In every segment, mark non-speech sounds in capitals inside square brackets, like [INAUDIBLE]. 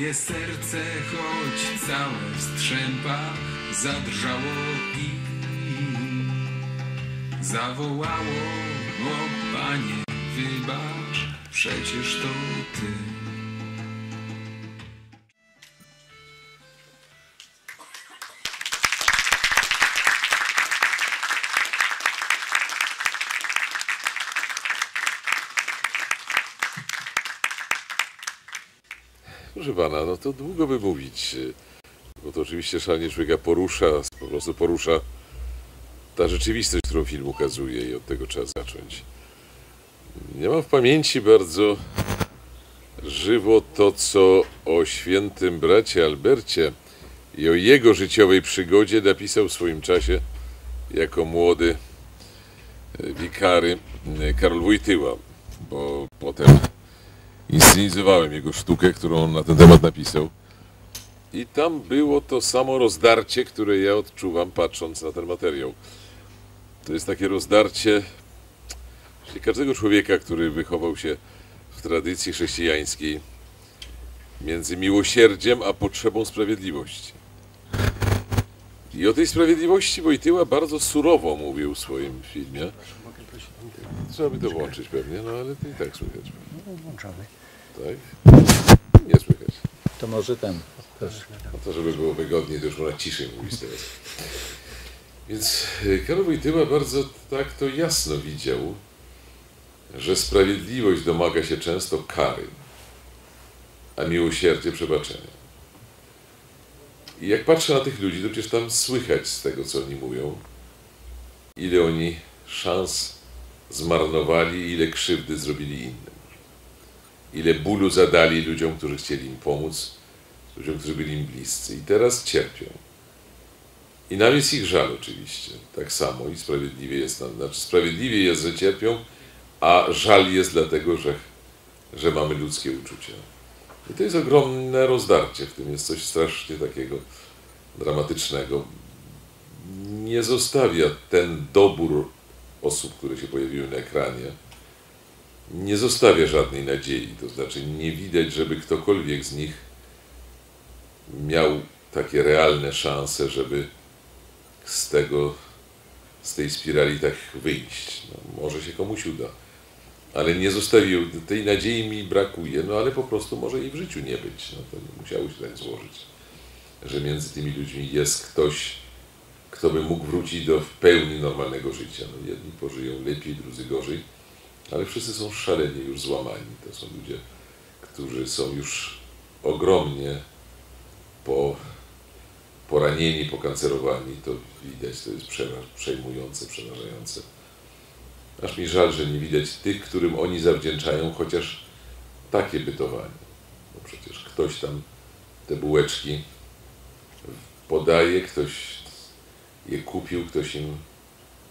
Moje serce, choć całe strzępa, zadrżało i zawołało: O panie, wybacz, przecież to ty. Proszę pana, no to długo by mówić, y, bo to oczywiście szalenie człowieka porusza, po prostu porusza ta rzeczywistość, którą film ukazuje i od tego trzeba zacząć. Nie mam w pamięci bardzo żywo to, co o świętym bracie Albercie i o jego życiowej przygodzie napisał w swoim czasie jako młody y, wikary y, Karol Wojtyła, bo potem inscenizowałem jego sztukę, którą on na ten temat napisał. I tam było to samo rozdarcie, które ja odczuwam patrząc na ten materiał. To jest takie rozdarcie czyli każdego człowieka, który wychował się w tradycji chrześcijańskiej między miłosierdziem a potrzebą sprawiedliwości. I o tej sprawiedliwości Wojtyła bardzo surowo mówił w swoim filmie. Trzeba by to włączyć pewnie, no ale to i tak słychać. No, włączamy. Tak? Nie słychać. To może ten. Proszę. No to żeby było wygodniej, to już można ciszej mówić teraz. Więc y, Karol Wojtyła bardzo tak to jasno widział, że sprawiedliwość domaga się często kary, a miłosierdzie przebaczenia. I jak patrzę na tych ludzi, to przecież tam słychać z tego, co oni mówią, ile oni szans zmarnowali, ile krzywdy zrobili innym. Ile bólu zadali ludziom, którzy chcieli im pomóc, ludziom, którzy byli im bliscy. I teraz cierpią. I nam jest ich żal oczywiście, tak samo i sprawiedliwie jest nam, znaczy sprawiedliwie jest, że cierpią, a żal jest dlatego, że, że mamy ludzkie uczucia. I to jest ogromne rozdarcie, w tym jest coś strasznie takiego dramatycznego. Nie zostawia ten dobór osób, które się pojawiły na ekranie, nie zostawia żadnej nadziei. To znaczy nie widać, żeby ktokolwiek z nich miał takie realne szanse, żeby z tego, z tej spirali tak wyjść. No, może się komuś uda. Ale nie zostawił, tej nadziei mi brakuje, no ale po prostu może i w życiu nie być. No to musiało się tak złożyć, że między tymi ludźmi jest ktoś, kto by mógł wrócić do w pełni normalnego życia. No, jedni pożyją lepiej, drudzy gorzej, ale wszyscy są szalenie już złamani. To są ludzie, którzy są już ogromnie po, poranieni, pokancerowani. To widać, to jest przejmujące, przerażające. Aż mi żal, że nie widać tych, którym oni zawdzięczają chociaż takie bytowanie. Bo przecież ktoś tam te bułeczki podaje, ktoś je kupił, ktoś im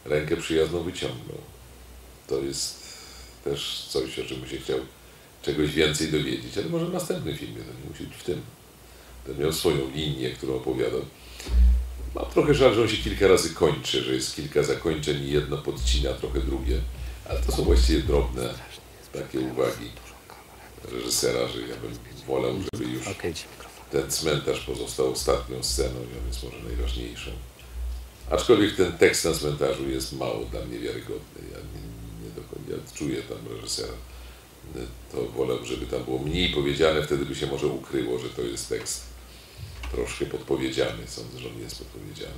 rękę przyjazną wyciągnął. To jest też coś, o czym się chciał czegoś więcej dowiedzieć, ale może w następnym filmie, to nie musi być w tym. Ten miał swoją linię, którą opowiadał. Mam trochę żal, że on się kilka razy kończy, że jest kilka zakończeń i jedno podcina trochę drugie, ale to są właściwie drobne takie uwagi reżysera, że ja bym wolał, żeby już ten cmentarz pozostał ostatnią sceną i on jest może najważniejszą. Aczkolwiek ten tekst na cmentarzu jest mało dla mnie wiarygodny. Ja nie, ja czuję tam reżysera. To wolę, żeby tam było mniej powiedziane, wtedy by się może ukryło, że to jest tekst troszkę podpowiedziany. Sądzę, że on jest podpowiedziany.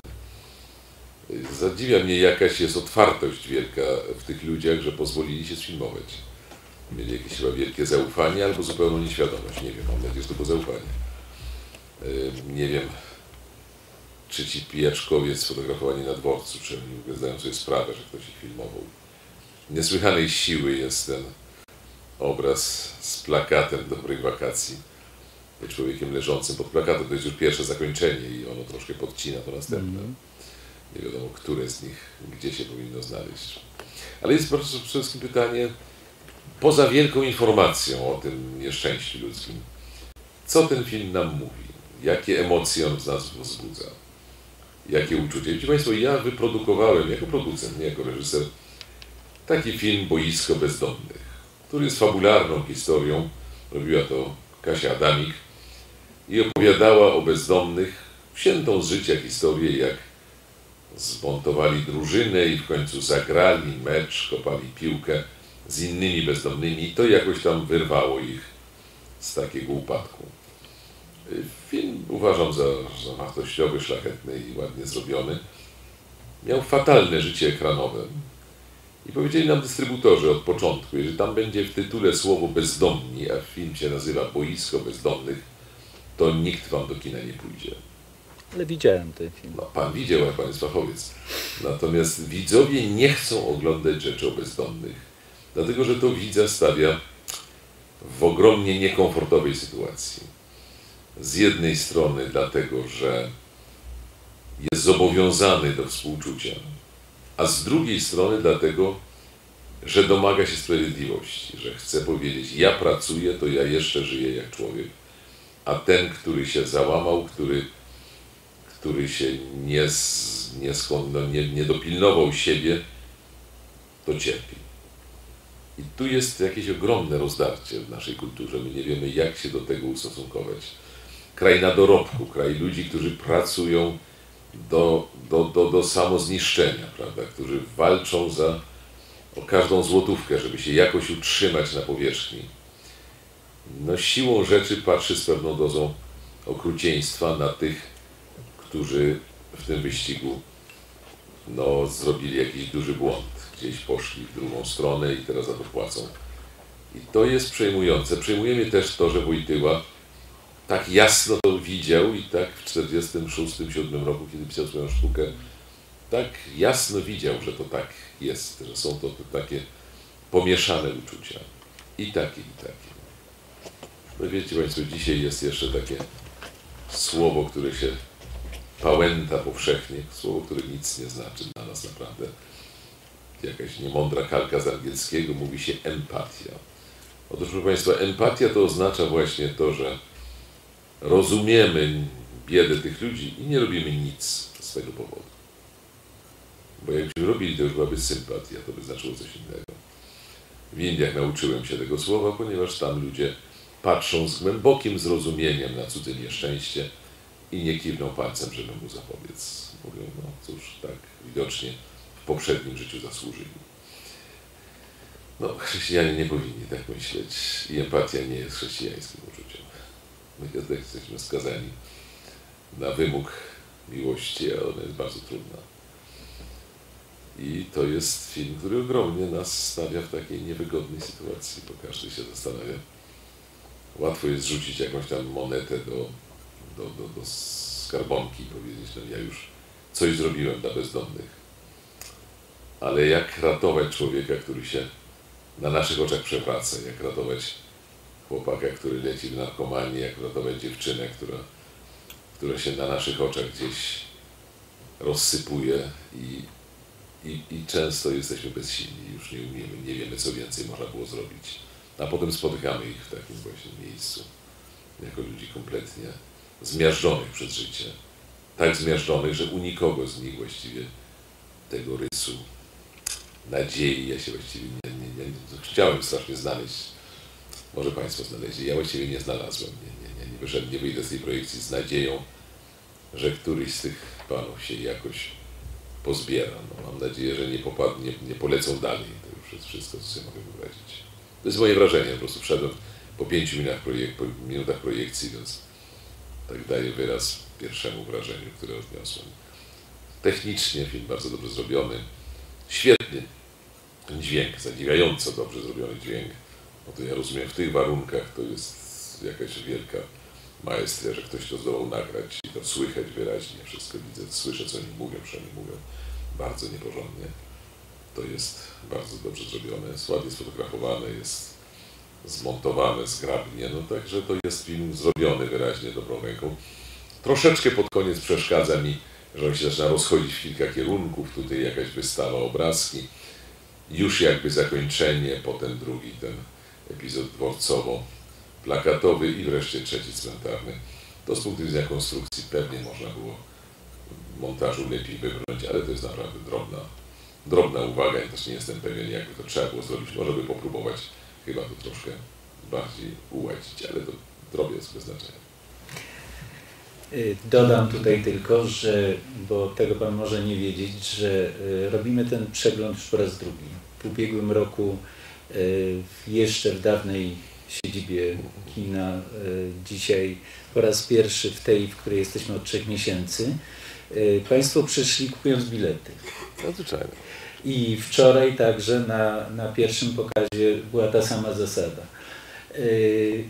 Zadziwia mnie jakaś jest otwartość wielka w tych ludziach, że pozwolili się sfilmować. Mieli jakieś chyba wielkie zaufanie albo zupełną nieświadomość. Nie wiem, mam nadzieję, że to było zaufanie. Yy, Nie wiem, czy ci pijaczkowie sfotografowani na dworcu, czy oni zdają sobie sprawę, że ktoś ich filmował. Niesłychanej siły jest ten obraz z plakatem dobrych wakacji. Człowiekiem leżącym pod plakatem. To jest już pierwsze zakończenie i ono troszkę podcina to następne. Nie wiadomo, które z nich, gdzie się powinno znaleźć. Ale jest przede wszystkim pytanie, poza wielką informacją o tym nieszczęściu ludzkim, co ten film nam mówi? Jakie emocje on w nas wzbudza? Jakie uczucia? Wiecie Państwo, ja wyprodukowałem jako producent, nie jako reżyser, taki film Boisko Bezdomnych, który jest fabularną historią. Robiła to Kasia Adamik. i opowiadała o bezdomnych, wziętą z życia historię, jak zmontowali drużynę i w końcu zagrali mecz, kopali piłkę z innymi bezdomnymi i to jakoś tam wyrwało ich z takiego upadku. Film uważam za, za wartościowy, szlachetny i ładnie zrobiony. Miał fatalne życie ekranowe. I powiedzieli nam dystrybutorzy od początku, jeżeli tam będzie w tytule słowo bezdomni, a film się nazywa Boisko Bezdomnych, to nikt wam do kina nie pójdzie. Ale widziałem ten film. No, pan widział, jak pan jest fachowiec. Natomiast widzowie nie chcą oglądać rzeczy o bezdomnych, dlatego że to widza stawia w ogromnie niekomfortowej sytuacji. Z jednej strony dlatego, że jest zobowiązany do współczucia, a z drugiej strony dlatego, że domaga się sprawiedliwości, że chce powiedzieć, ja pracuję, to ja jeszcze żyję jak człowiek, a ten, który się załamał, który, który się nie, nie, no, nie, nie dopilnował siebie, to cierpi. I tu jest jakieś ogromne rozdarcie w naszej kulturze. My nie wiemy, jak się do tego ustosunkować. Kraj na dorobku, kraj ludzi, którzy pracują do, do, do, do samozniszczenia, prawda? którzy walczą za, o każdą złotówkę, żeby się jakoś utrzymać na powierzchni. No, siłą rzeczy patrzy z pewną dozą okrucieństwa na tych, którzy w tym wyścigu no, zrobili jakiś duży błąd. Gdzieś poszli w drugą stronę i teraz za to płacą. I to jest przejmujące. Przejmuje mnie też to, że Wojtyła tak jasno to widział i tak w 1946-1947 roku, kiedy pisał swoją sztukę, tak jasno widział, że to tak jest, że są to te takie pomieszane uczucia. I takie, i takie. No wiecie Państwo, dzisiaj jest jeszcze takie słowo, które się pałęta powszechnie, słowo, które nic nie znaczy dla nas naprawdę. Jakaś niemądra kalka z angielskiego mówi się empatia. Otóż, proszę Państwa, empatia to oznacza właśnie to, że rozumiemy biedę tych ludzi i nie robimy nic z tego powodu. Bo jakbyśmy robili, to już byłaby sympatia, to by znaczyło coś innego. W Indiach nauczyłem się tego słowa, ponieważ tam ludzie patrzą z głębokim zrozumieniem na cudze nieszczęście i nie kiwną palcem, żeby mu zapobiec. Mówią, no cóż, tak, widocznie w poprzednim życiu zasłużyli. No, chrześcijanie nie powinni tak myśleć i empatia nie jest chrześcijańskim uczuciem. My jednak jesteśmy skazani na wymóg miłości, a ona jest bardzo trudna. I to jest film, który ogromnie nas stawia w takiej niewygodnej sytuacji, bo każdy się zastanawia. Łatwo jest rzucić jakąś tam monetę do, do, do, do skarbonki i powiedzieć, no ja już coś zrobiłem dla bezdomnych. Ale jak ratować człowieka, który się na naszych oczach przewraca, jak ratować chłopaka, który leci w narkomanii, jak ratować dziewczynę, która, która się na naszych oczach gdzieś rozsypuje i, i, i często jesteśmy bezsilni, już nie umiemy, nie wiemy, co więcej można było zrobić. A potem spotykamy ich w takim właśnie miejscu, jako ludzi kompletnie zmiażdżonych przez życie. Tak zmiażdżonych, że u nikogo z nich właściwie tego rysu nadziei ja się właściwie nie, nie, nie, chciałem strasznie znaleźć. Może Państwo znaleźli. Ja właściwie nie znalazłem. Nie, nie, nie, nie, wyszedłem, nie wyjdę z tej projekcji z nadzieją, że któryś z tych panów się jakoś pozbiera. No, mam nadzieję, że nie popadnie, nie polecą dalej. To już jest wszystko, co sobie mogę wyobrazić. To jest moje wrażenie. Po prostu wszedłem po pięciu minutach, projek po minutach projekcji, więc tak daję wyraz pierwszemu wrażeniu, które odniosłem. Technicznie film bardzo dobrze zrobiony. Świetny dźwięk, zadziwiająco dobrze zrobiony dźwięk. No to ja rozumiem, w tych warunkach to jest jakaś wielka maestria, że ktoś to zdołał nagrać i to słychać wyraźnie, wszystko widzę, słyszę co oni mówią, przynajmniej mówią bardzo nieporządnie. To jest bardzo dobrze zrobione, jest sfotografowane, jest zmontowane zgrabnie, no także to jest film zrobiony wyraźnie dobrą ręką. Troszeczkę pod koniec przeszkadza mi, że on się zaczyna rozchodzić w kilka kierunków, tutaj jakaś wystawa obrazki, już jakby zakończenie, potem drugi ten epizod dworcowo-plakatowy i wreszcie trzeci cmentarny. To z punktu widzenia konstrukcji pewnie można było w montażu lepiej wybrnąć, ale to jest naprawdę drobna, drobna uwaga. Ja też nie jestem pewien, jakby to trzeba było zrobić. Może by popróbować chyba to troszkę bardziej uładzić, ale to drobiazg bez znaczenia. Y, Dodam tutaj tylko, że, bo tego Pan może nie wiedzieć, że y, robimy ten przegląd już po raz drugi. W ubiegłym roku jeszcze w dawnej siedzibie kina, dzisiaj po raz pierwszy w tej, w której jesteśmy od trzech miesięcy. Państwo przyszli kupując bilety. Nadzwyczajne. I wczoraj także na, na pierwszym pokazie była ta sama zasada.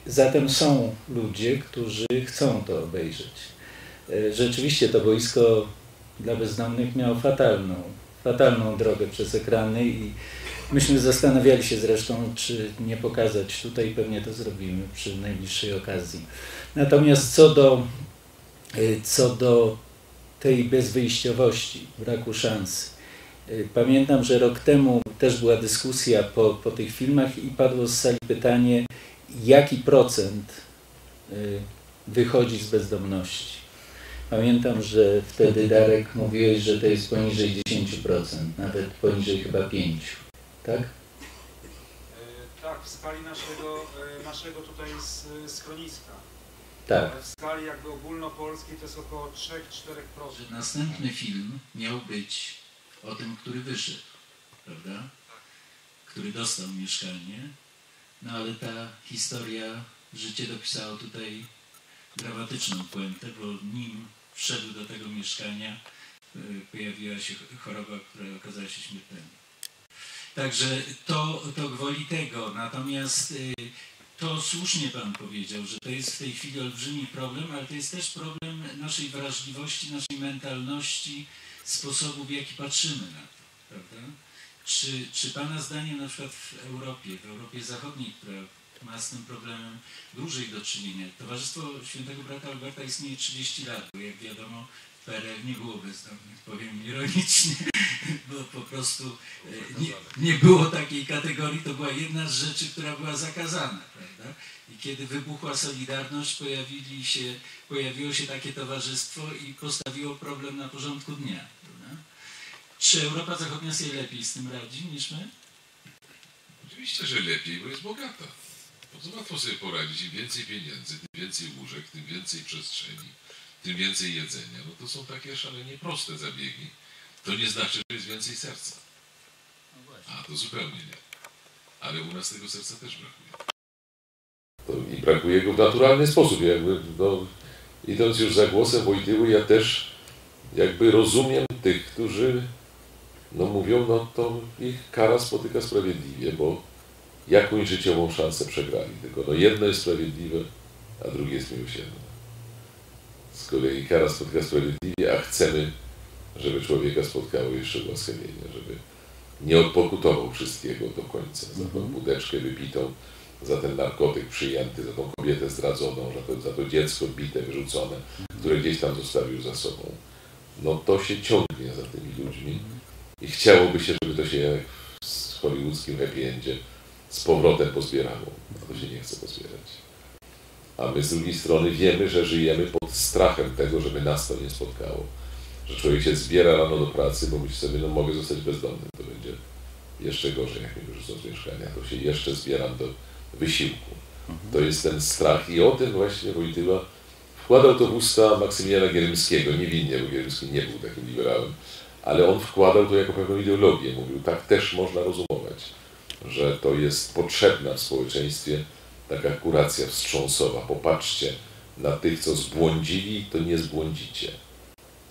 Zatem są ludzie, którzy chcą to obejrzeć. Rzeczywiście to boisko dla bezdomnych miało fatalną, fatalną drogę przez ekrany i myśmy zastanawiali się zresztą, czy nie pokazać tutaj, pewnie to zrobimy przy najbliższej okazji. Natomiast co do, e, co do tej bezwyjściowości, braku szans, e, pamiętam, że rok temu też była dyskusja po, po tych filmach i padło z sali pytanie, jaki procent wychodzi z bezdomności. Pamiętam, że wtedy Darek mówiłeś, że to jest poniżej 10%, nawet poniżej chyba 5%, tak? E, tak, w skali naszego, e, naszego tutaj schroniska. Tak. W skali jakby ogólnopolskiej to jest około 3-4%. Następny film miał być o tym, który wyszedł, prawda? Tak. Który dostał mieszkanie, no ale ta historia, życie dopisało tutaj dramatyczną puentę, bo nim wszedł do tego mieszkania, pojawiła się choroba, która okazała się śmiertelna. Także to, to gwoli tego. Natomiast y, to słusznie Pan powiedział, że to jest w tej chwili olbrzymi problem, ale to jest też problem naszej wrażliwości, naszej mentalności, sposobu, w jaki patrzymy na to. Prawda? Czy, czy Pana zdaniem na przykład w Europie, w Europie Zachodniej, która ma z tym problemem dłużej do czynienia. Towarzystwo Świętego Brata Alberta istnieje 30 lat, bo jak wiadomo PRL nie było bezdomnych, powiem ironicznie, [LAUGHS] bo po prostu e, nie, nie było takiej kategorii, to była jedna z rzeczy, która była zakazana, prawda? I kiedy wybuchła Solidarność, pojawili się, pojawiło się takie towarzystwo i postawiło problem na porządku dnia. Prawda? Czy Europa Zachodnia sobie lepiej z tym radzi niż my? Oczywiście, że lepiej, bo jest bogata. Bardzo łatwo sobie poradzić. Im więcej pieniędzy, tym więcej łóżek, tym więcej przestrzeni, tym więcej jedzenia. No to są takie szalenie proste zabiegi. To nie znaczy, że jest więcej serca. A, to zupełnie nie. Ale u nas tego serca też brakuje. To I brakuje go w naturalny sposób. Jakby, no, idąc już za głosem Wojtyły, ja też jakby rozumiem tych, którzy no mówią, no to ich kara spotyka sprawiedliwie, bo jakąś życiową szansę przegrali. Tylko no jedno jest sprawiedliwe, a drugie jest miłosierne. Z kolei kara spotka sprawiedliwie, a chcemy, żeby człowieka spotkało jeszcze ułaskawienie, żeby nie odpokutował wszystkiego do końca. Za tą mhm. budeczkę wypitą, za ten narkotyk przyjęty, za tą kobietę zdradzoną, za to, za to dziecko bite, wyrzucone, które gdzieś tam zostawił za sobą. No to się ciągnie za tymi ludźmi i chciałoby się, żeby to się jak w hollywoodzkim happy endzie z powrotem pozbierało. A to się nie chce pozbierać. A my z drugiej strony wiemy, że żyjemy pod strachem tego, żeby nas to nie spotkało. Że człowiek się zbiera rano do pracy, bo myśli sobie, no mogę zostać bezdomnym, to będzie jeszcze gorzej, jak mi wyrzucą z mieszkania, to się jeszcze zbieram do wysiłku. To jest ten strach i o tym właśnie Wojtyła wkładał to w usta Maksymiliana Gierymskiego, niewinnie, bo Gierymski nie był takim liberałem, ale on wkładał to jako pewną ideologię. Mówił, tak też można rozumować że to jest potrzebna w społeczeństwie taka kuracja wstrząsowa. Popatrzcie na tych, co zbłądzili, to nie zbłądzicie.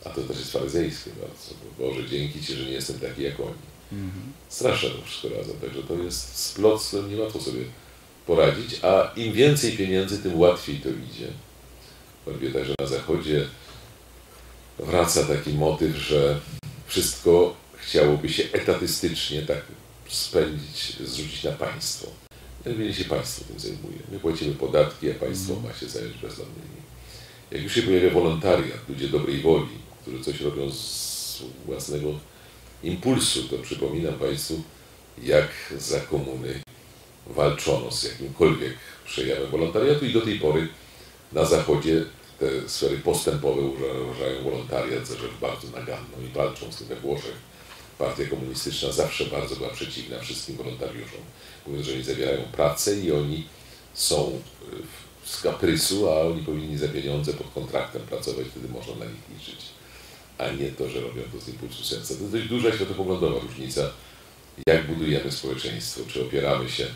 A to też jest faryzejskie bardzo. Bo Boże, dzięki Ci, że nie jestem taki jak oni. Mhm. Straszne to wszystko razem. Także to jest splot, z którym nie łatwo sobie poradzić, a im więcej pieniędzy, tym łatwiej to idzie. Mówię także na Zachodzie wraca taki motyw, że wszystko chciałoby się etatystycznie, tak spędzić, zrzucić na państwo. Mianowicie się państwo tym zajmuje. My płacimy podatki, a państwo ma się zająć bezdomnymi. Jak już się pojawia wolontariat, ludzie dobrej woli, którzy coś robią z własnego impulsu, to przypominam Państwu, jak za komuny walczono z jakimkolwiek przejawem wolontariatu i do tej pory na Zachodzie te sfery postępowe uważają wolontariat za rzecz bardzo naganną i walczą z tym we Włoszech Partia Komunistyczna zawsze bardzo była przeciwna wszystkim wolontariuszom. Mówiąc, że oni zawierają pracę i oni są z kaprysu, a oni powinni za pieniądze pod kontraktem pracować, wtedy można na nich liczyć. A nie to, że robią to z impulsu serca. To jest dość duża światopoglądowa różnica, jak budujemy społeczeństwo. Czy opieramy się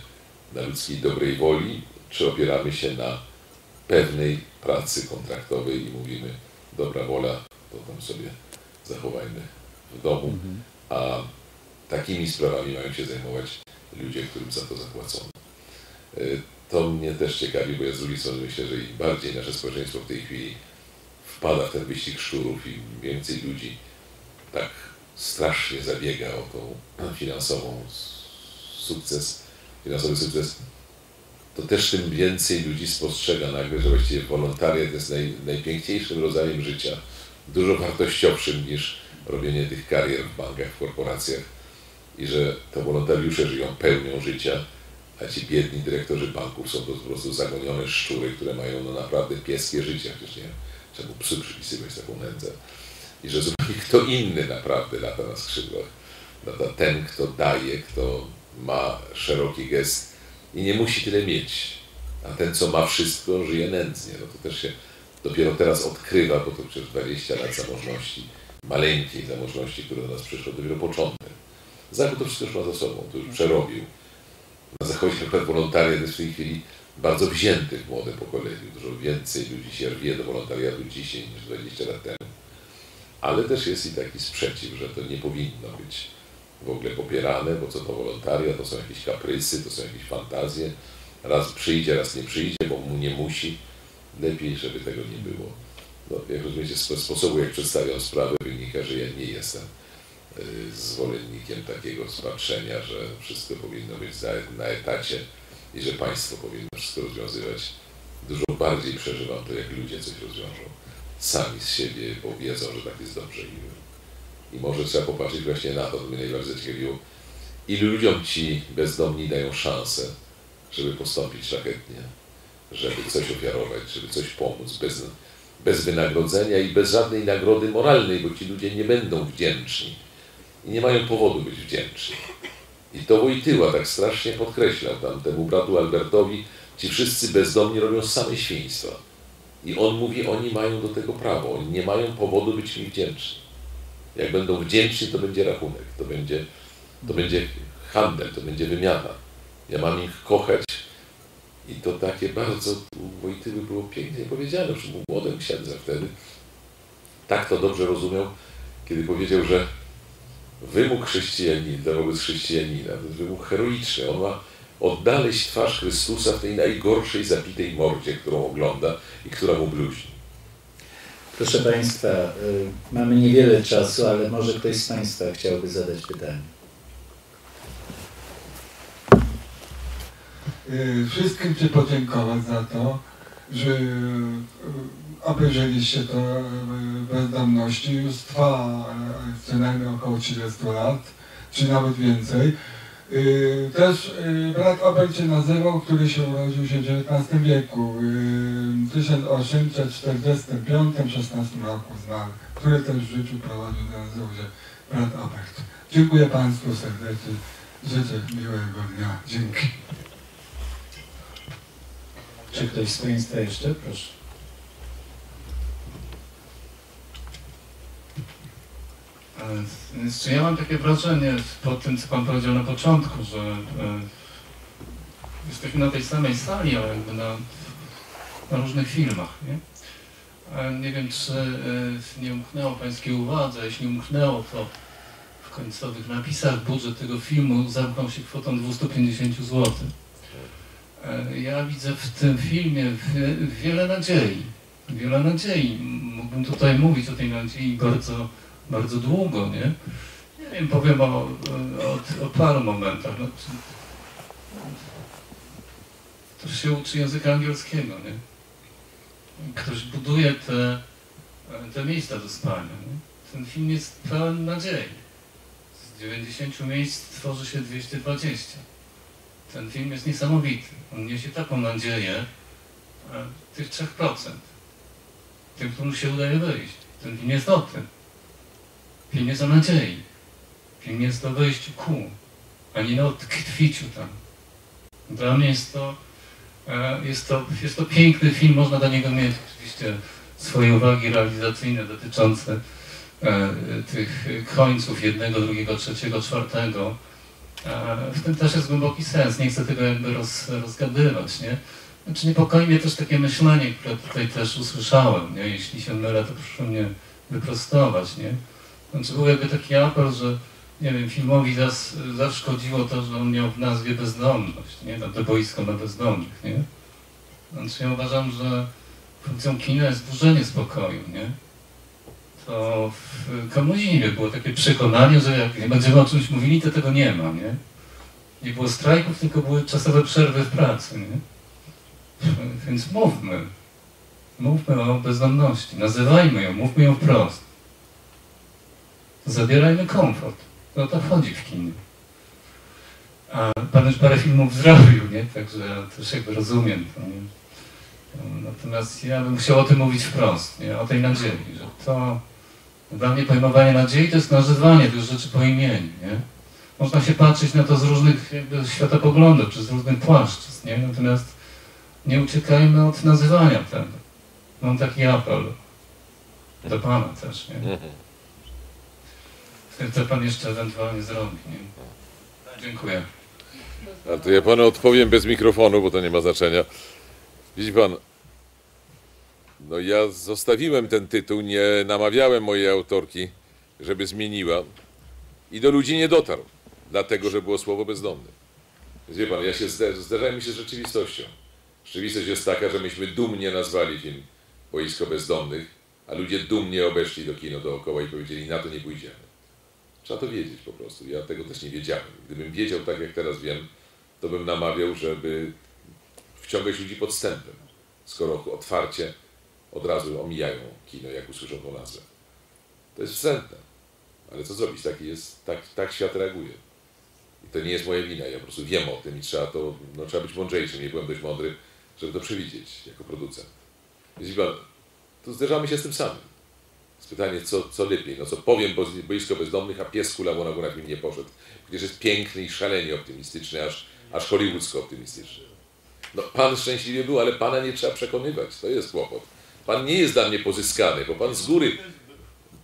na ludzkiej dobrej woli, czy opieramy się na pewnej pracy kontraktowej i mówimy, dobra wola, to tam sobie zachowajmy w domu, a takimi sprawami mają się zajmować ludzie, którym za to zapłacono. Y, To mnie też ciekawi, bo ja z drugiej strony myślę, że im bardziej nasze społeczeństwo w tej chwili wpada w ten wyścig szczurów i więcej ludzi tak strasznie zabiega o tą finansową sukces, finansowy sukces, to też tym więcej ludzi spostrzega nagle, że właściwie wolontariat jest naj, najpiękniejszym rodzajem życia, dużo wartościowszym niż robienie tych karier w bankach, w korporacjach i że to wolontariusze żyją pełnią życia, a ci biedni dyrektorzy banków są to po prostu zagonione szczury, które mają no naprawdę pieskie życie, chociaż nie wiem, czemu psy przypisywać taką nędzę. I że zupełnie [LAUGHS] kto inny naprawdę lata na skrzydłach. Lata ten, kto daje, kto ma szeroki gest i nie musi tyle mieć. A ten, co ma wszystko, żyje nędznie. No to też się dopiero teraz odkrywa, bo to przecież 20 lat zamożności, maleńkiej zamożności, która do nas przyszła, dopiero początek. Zachód to wszystko ma za sobą, to już przerobił. Na Zachodzie przykład wolontariat jest w tej chwili bardzo wzięty w młodym pokoleniu. Dużo więcej ludzi się rwie do wolontariatu dzisiaj niż 20 lat temu. Ale też jest i taki sprzeciw, że to nie powinno być w ogóle popierane, bo co to wolontariat, to są jakieś kaprysy, to są jakieś fantazje. Raz przyjdzie, raz nie przyjdzie, bo mu nie musi. Lepiej, żeby tego nie było. No, jak rozumiecie, z sposobu, jak przedstawiam sprawę, wynika, że ja nie jestem y, zwolennikiem takiego spatrzenia, że wszystko powinno być na etacie i że państwo powinno wszystko rozwiązywać. Dużo bardziej przeżywam to, jak ludzie coś rozwiążą sami z siebie, bo wiedzą, że tak jest dobrze. I, i może trzeba popatrzeć właśnie na to, to mnie najbardziej zaciekawiło, ilu ludziom ci bezdomni dają szansę, żeby postąpić szlachetnie, żeby coś ofiarować, żeby coś pomóc, bez, bez wynagrodzenia i bez żadnej nagrody moralnej, bo ci ludzie nie będą wdzięczni i nie mają powodu być wdzięczni. I to Wojtyła tak strasznie podkreślał tam temu bratu Albertowi, ci wszyscy bezdomni robią same świństwa. I on mówi, oni mają do tego prawo, oni nie mają powodu być mi wdzięczni. Jak będą wdzięczni, to będzie rachunek, to będzie, to będzie handel, to będzie wymiana. Ja mam ich kochać. I to takie bardzo u Wojtyły było pięknie powiedziane, już był młodym księdzem wtedy. Tak to dobrze rozumiał, kiedy powiedział, że wymóg chrześcijanina wobec chrześcijanina to jest wymóg heroiczny. On ma odnaleźć twarz Chrystusa w tej najgorszej, zapitej mordzie, którą ogląda i która mu bluźni. Proszę Państwa, y, mamy niewiele czasu, ale może ktoś z Państwa chciałby zadać pytanie. Wszystkim chcę podziękować za to, że y, obejrzeliście to y, bezdomności. Już trwa y, co najmniej około 30 lat, czy nawet więcej. Y, Też y, brat Obel się nazywał, który się urodził się w XIX wieku. y, W 1845-16 roku zmarł, który też w życiu prowadził, nazywał się brat Obert. Dziękuję Państwu serdecznie. Życzę miłego dnia. Dzięki. Czy ktoś z Państwa jeszcze? Proszę. Więc ja mam takie wrażenie po tym, co Pan powiedział na początku, że e, jesteśmy na tej samej sali, ale jakby na, na różnych filmach, nie? A nie wiem, czy e, nie umknęło Pańskiej uwadze, jeśli umknęło, to w końcowych napisach budżet tego filmu zamknął się kwotą 250 zł. E, Ja widzę w tym filmie wie- wiele nadziei, wiele nadziei. Mógłbym tutaj mówić o tej nadziei bardzo bardzo długo, nie? Nie wiem, powiem o, o, o paru momentach. No, ktoś się uczy języka angielskiego, nie? Ktoś buduje te, te miejsca do spania. Nie? Ten film jest pełen nadziei. Z 90 miejsc tworzy się 220. Ten film jest niesamowity. On niesie taką nadzieję e, tych 3%. Tym, którym się udaje wyjść. Ten film jest o tym. Film jest o nadziei. Film jest o wejściu ku, a nie o tkwiciu tam. Dla mnie jest to E, Jest to, jest to piękny film, można do niego mieć oczywiście swoje uwagi realizacyjne dotyczące e, tych końców jednego, drugiego, trzeciego, czwartego. W tym też jest głęboki sens, nie chcę tego jakby roz, rozgadywać, nie? Znaczy niepokoi mnie też takie myślenie, które tutaj też usłyszałem, nie? Jeśli się mylę, to proszę mnie wyprostować, nie? Znaczy był jakby taki apel, że nie wiem, filmowi zas, zaszkodziło to, że on miał w nazwie bezdomność, nie? To boisko na bezdomnych, nie? Znaczy ja uważam, że funkcją kina jest burzenie spokoju, nie? To w komunizmie było takie przekonanie, że jak nie będziemy o czymś mówili, to tego nie ma, nie? Nie było strajków, tylko były czasowe przerwy w pracy, nie? Więc mówmy. Mówmy o bezdomności. Nazywajmy ją, mówmy ją wprost. Zabierajmy komfort. O to chodzi w kinie. A pan już parę filmów zrobił, nie? Także też jakby rozumiem to, nie? Natomiast ja bym chciał o tym mówić wprost, nie? O tej nadziei, że to dla mnie pojmowanie nadziei to jest nazywanie tych rzeczy po imieniu, nie? Można się patrzeć na to z różnych jakby światopoglądów, czy z różnych płaszczyzn, nie? Natomiast nie uciekajmy od nazywania tego. Mam taki apel do Pana też, nie? Co Pan jeszcze ewentualnie zrobi, nie? Dziękuję. A to ja panu odpowiem bez mikrofonu, bo to nie ma znaczenia. Widzi pan, no ja zostawiłem ten tytuł, nie namawiałem mojej autorki, żeby zmieniła i do ludzi nie dotarł, dlatego, że było słowo bezdomny. Więc wie pan, ja się zder- zderzałem się z rzeczywistością. Rzeczywistość jest taka, że myśmy dumnie nazwali film Boisko Bezdomnych, a ludzie dumnie obeszli do kino dookoła i powiedzieli, na to nie pójdziemy. Trzeba to wiedzieć po prostu. Ja tego też nie wiedziałem. Gdybym wiedział tak, jak teraz wiem, to bym namawiał, żeby wciągać ludzi podstępem, skoro otwarcie od razu omijają kino, jak usłyszą tą nazwę. To jest wstrętne. Ale co zrobić? Taki jest, tak, tak świat reaguje. I to nie jest moja wina. Ja po prostu wiem o tym i trzeba to, no, trzeba być mądrzejszym. Nie byłem dość mądry, żeby to przewidzieć jako producent. Więc pan, tu zderzamy się z tym samym. Jest pytanie, co, co lepiej. No co powiem, bo boisko bezdomnych, a pies kulało na górach mi nie poszedł. Przecież jest piękny i szalenie optymistyczny, aż, aż hollywoodzko optymistyczny. No pan szczęśliwie był, ale pana nie trzeba przekonywać. To jest kłopot. Pan nie jest dla mnie pozyskany, bo pan z góry,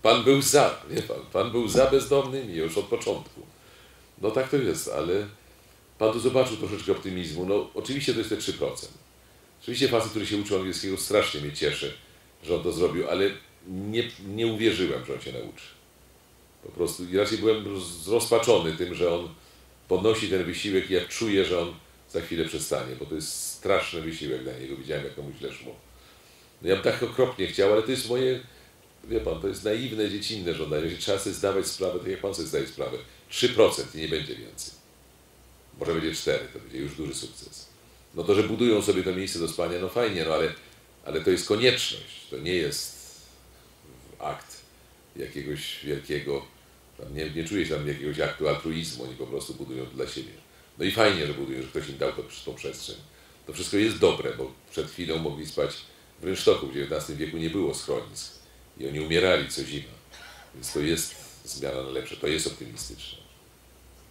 pan był za, wie pan, pan był za bezdomnymi już od początku. No tak to jest, ale pan tu zobaczył troszeczkę optymizmu. No oczywiście to jest te 3%. Oczywiście facet, który się uczył angielskiego, strasznie mnie cieszy, że on to zrobił, ale nie, nie uwierzyłem, że on się nauczy. Po prostu i raczej byłem roz- zrozpaczony tym, że on podnosi ten wysiłek i ja czuję, że on za chwilę przestanie, bo to jest straszny wysiłek dla niego. Widziałem, jak komuś źle szło. No ja bym tak okropnie chciał, ale to jest moje, wie pan, to jest naiwne, dziecinne żądanie, że trzeba sobie zdawać sprawę, tak jak pan sobie zdaje sprawę. 3% i nie będzie więcej. Może będzie 4, to będzie już duży sukces. No to, że budują sobie to miejsce do spania, no fajnie, no ale, ale to jest konieczność. To nie jest akt jakiegoś wielkiego, nie, nie czuję się tam jakiegoś aktu altruizmu, oni po prostu budują to dla siebie. No i fajnie, że budują, że ktoś im dał to, tą przestrzeń. To wszystko jest dobre, bo przed chwilą mogli spać w Rynsztoku, w XIX wieku nie było schronisk i oni umierali co zima. Więc to jest zmiana na lepsze, to jest optymistyczne.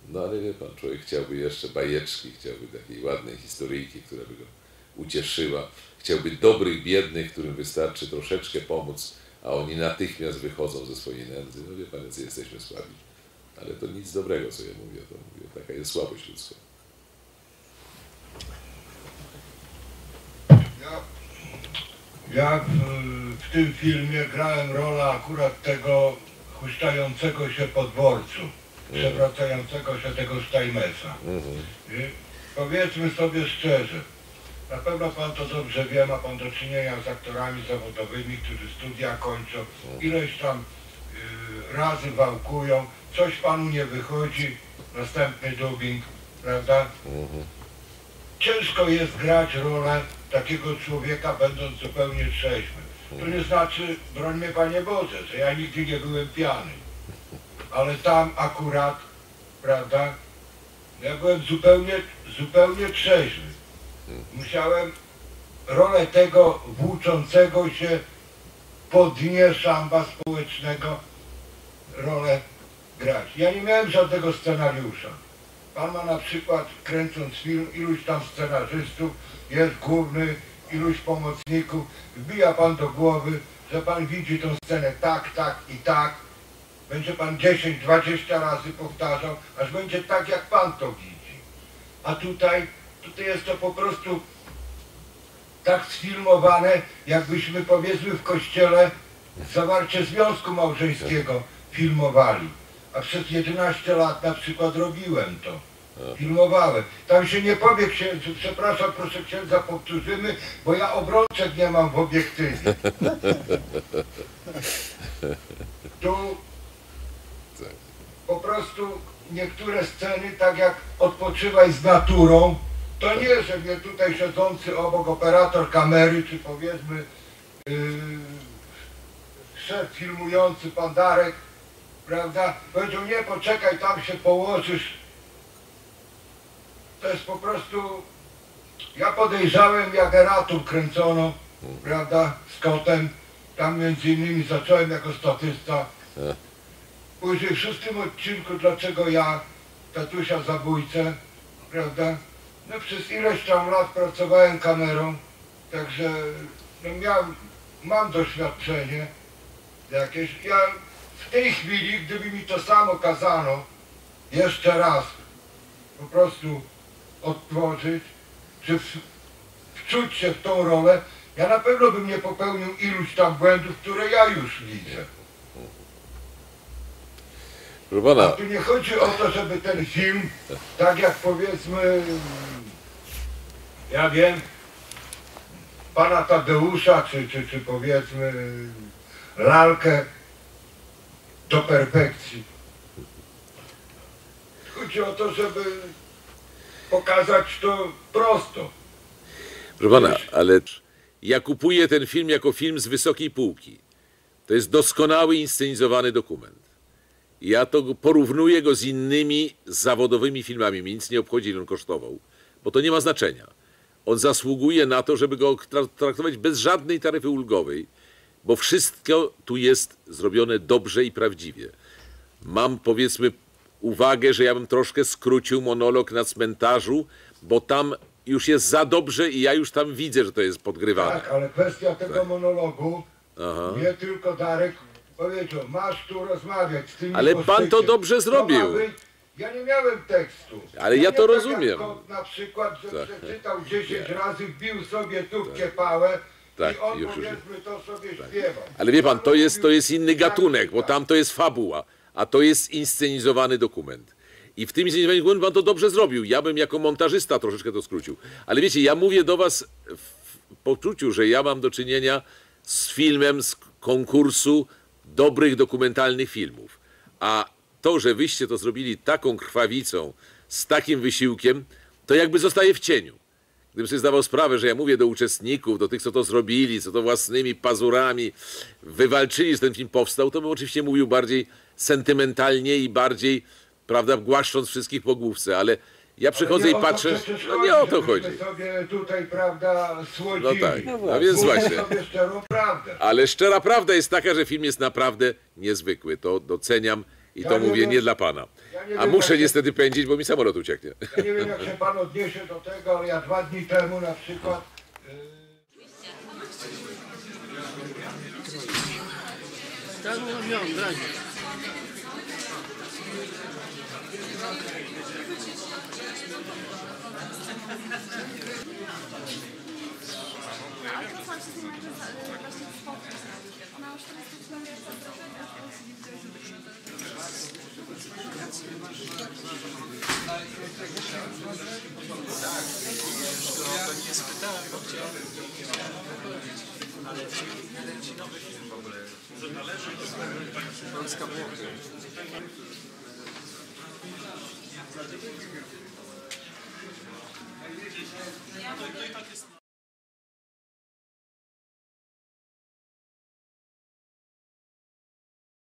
No ale wie pan, człowiek chciałby jeszcze bajeczki, chciałby takiej ładnej historyjki, która by go ucieszyła. Chciałby dobrych, biednych, którym wystarczy troszeczkę pomóc, a oni natychmiast wychodzą ze swojej nędzy. No wie pan, jacy jesteśmy słabi. Ale to nic dobrego, co ja mówię, to mówię, taka jest słabość ludzka. Ja w, w tym filmie grałem rolę akurat tego huśtającego się po dworcu, przewracającego się tego Steinmesa. I powiedzmy sobie szczerze, na pewno pan to dobrze wie, ma pan do czynienia z aktorami zawodowymi, którzy studia kończą, ileś tam y, razy wałkują, coś panu nie wychodzi, następny dubbing, prawda? ciężko jest grać rolę takiego człowieka, będąc zupełnie trzeźwym. To nie znaczy, broń mnie Panie Boże, że ja nigdy nie byłem pijany. Ale tam akurat, prawda, ja byłem zupełnie, zupełnie trzeźwy. Musiałem rolę tego włóczącego się po dnie szamba społecznego rolę grać. Ja nie miałem żadnego scenariusza. Pan ma na przykład, kręcąc film, iluś tam scenarzystów, jest główny, iluś pomocników, wbija pan do głowy, że pan widzi tą scenę tak, tak i tak. Będzie pan 10-20 razy powtarzał, aż będzie tak, jak pan to widzi. A tutaj, tutaj jest to po prostu tak sfilmowane, jakbyśmy powiedzmy w kościele zawarcie związku małżeńskiego filmowali. A przez 11 lat na przykład robiłem to. Filmowałem. Tam się nie powie księdzu, przepraszam, proszę księdza, powtórzymy, bo ja obrączek nie mam w obiektywie. [LAUGHS] Tu Tak. po prostu niektóre sceny, tak jak odpoczywaj z naturą, to nie, że mnie tutaj siedzący obok operator kamery, czy powiedzmy yy, szef filmujący, pan Darek, prawda, powiedział, nie, poczekaj, tam się położysz. To jest po prostu, ja podejrzałem, jak Eratum kręcono, prawda, z kotem, tam między innymi zacząłem jako statysta. Później w szóstym odcinku, dlaczego ja, tatusia zabójcę, prawda? No przez ileś tam lat pracowałem kamerą, także no miałem, mam doświadczenie jakieś. Ja w tej chwili, gdyby mi to samo kazano jeszcze raz po prostu odtworzyć, czy w, wczuć się w tą rolę, ja na pewno bym nie popełnił iluś tam błędów, które ja już widzę. Proszę A tu nie chodzi o to, żeby ten film, tak jak powiedzmy, ja wiem, pana Tadeusza, czy, czy, czy powiedzmy lalkę do perfekcji. Chodzi o to, żeby pokazać to prosto. proszę pana, ale ja kupuję ten film jako film z wysokiej półki. To jest doskonały, inscenizowany dokument. Ja to porównuję go z innymi zawodowymi filmami. Mnie nic nie obchodzi, ile on kosztował, bo to nie ma znaczenia. On zasługuje na to, żeby go tra- traktować bez żadnej taryfy ulgowej, bo wszystko tu jest zrobione dobrze i prawdziwie. Mam powiedzmy uwagę, że ja bym troszkę skrócił monolog na cmentarzu, bo tam już jest za dobrze i ja już tam widzę, że to jest podgrywane. Tak, ale kwestia tego Tak. monologu, Aha. nie tylko Darek powiedział, masz tu rozmawiać z tymi Ale pan to dobrze zrobił. być- Ja nie miałem tekstu. Ale ja nie to tak rozumiem. Na przykład, że Tak. przeczytał 10 razy, wbił sobie tubkę pałę Tak, i on już, już. to sobie śpiewał. Ale wie pan, to jest, to jest inny Tak, gatunek, bo tak. tam to jest fabuła, a to jest inscenizowany dokument. I w tym inscenizowaniu dokumentu pan to dobrze zrobił. Ja bym jako montażysta troszeczkę to skrócił. Ale wiecie, ja mówię do was w poczuciu, że ja mam do czynienia z filmem z konkursu dobrych dokumentalnych filmów. A to, że wyście to zrobili taką krwawicą, z takim wysiłkiem, to jakby zostaje w cieniu. Gdybym sobie zdawał sprawę, że ja mówię do uczestników, do tych, co to zrobili, co to własnymi pazurami wywalczyli, że ten film powstał, to bym oczywiście mówił bardziej sentymentalnie i bardziej, prawda, głaszcząc wszystkich po główce, ale ja przychodzę Ale i patrzę, no nie o to chodzi. sobie tutaj, prawda, słodzili. No tak, no więc Mówmy właśnie. sobie szczerą prawdę. Ale szczera prawda jest taka, że film jest naprawdę niezwykły. To doceniam i Ja to nie mówię wiem- nie dla pana. ja nie A wiem, muszę jak- niestety pędzić, bo mi samolot ucieknie. Ja nie wiem, jak się pan odniesie do tego, ale ja dwa dni temu na przykład ale to właśnie z niego właśnie spokój zrobić. Ona już teraz to przynajmniej jest Tak, widzisz, to, to nie spytałem, bo chciałem ale ci, ci nowy film w ogóle. Polska Włochy. Ja to i tak jest...